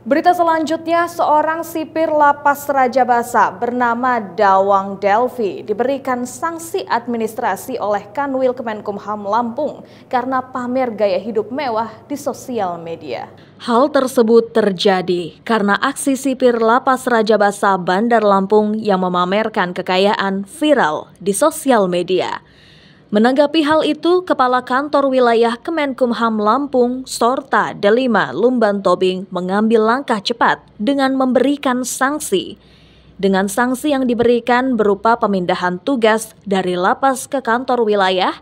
Berita selanjutnya, seorang sipir lapas Raja Basa bernama Dawang Delvi diberikan sanksi administrasi oleh Kanwil Kemenkumham Lampung karena pamer gaya hidup mewah di sosial media. Hal tersebut terjadi karena aksi sipir lapas Raja Basa Bandar Lampung yang memamerkan kekayaan viral di sosial media. Menanggapi hal itu, Kepala Kantor Wilayah Kemenkumham Lampung, Sorta Delima Lumban Tobing mengambil langkah cepat dengan memberikan sanksi. Dengan sanksi yang diberikan berupa pemindahan tugas dari lapas ke kantor wilayah,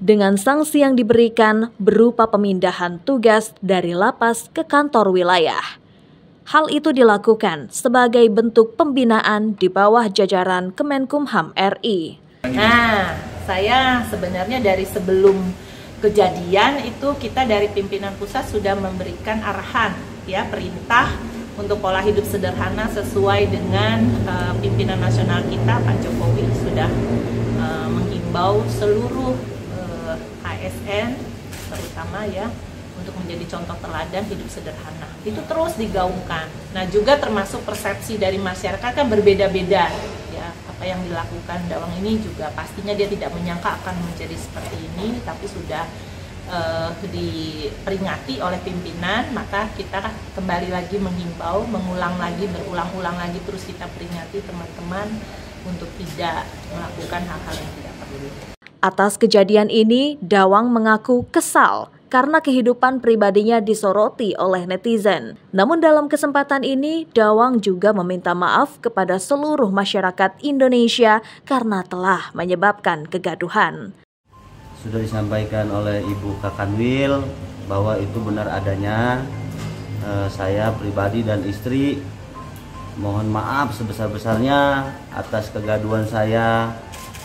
dengan sanksi yang diberikan berupa pemindahan tugas dari lapas ke kantor wilayah. Hal itu dilakukan sebagai bentuk pembinaan di bawah jajaran Kemenkumham RI. Nah, saya sebenarnya dari sebelum kejadian itu kita dari pimpinan pusat sudah memberikan arahan ya perintah untuk pola hidup sederhana sesuai dengan uh, pimpinan nasional kita Pak Jokowi sudah uh, menghimbau seluruh uh, ASN terutama ya untuk menjadi contoh teladan hidup sederhana itu terus digaungkan. Nah juga termasuk persepsi dari masyarakat kan berbeda-beda apa yang dilakukan Dawang ini juga pastinya dia tidak menyangka akan menjadi seperti ini tapi sudah uh, diperingati oleh pimpinan maka kita kembali lagi menghimbau mengulang lagi berulang-ulang lagi terus kita peringati teman-teman untuk tidak melakukan hal-hal yang tidak perlu. Atas kejadian ini, Dawang mengaku kesal karena kehidupan pribadinya disoroti oleh netizen. Namun dalam kesempatan ini, Dawang juga meminta maaf kepada seluruh masyarakat Indonesia karena telah menyebabkan kegaduhan. Sudah disampaikan oleh Ibu Kakanwil bahwa itu benar adanya. Eh, saya pribadi dan istri mohon maaf sebesar-besarnya atas kegaduhan saya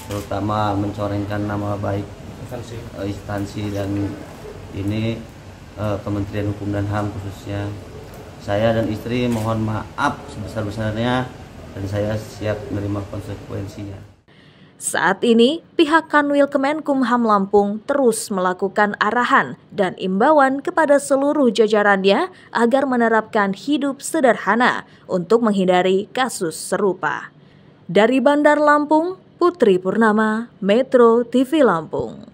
terutama mencorengkan nama baik instansi, eh, instansi dan ini uh, Kementerian Hukum dan HAM khususnya saya dan istri mohon maaf sebesar-besarnya dan saya siap menerima konsekuensinya. Saat ini, pihak Kanwil Kemenkumham Lampung terus melakukan arahan dan imbauan kepada seluruh jajarannya agar menerapkan hidup sederhana untuk menghindari kasus serupa. Dari Bandar Lampung, Putri Purnama, Metro TV Lampung.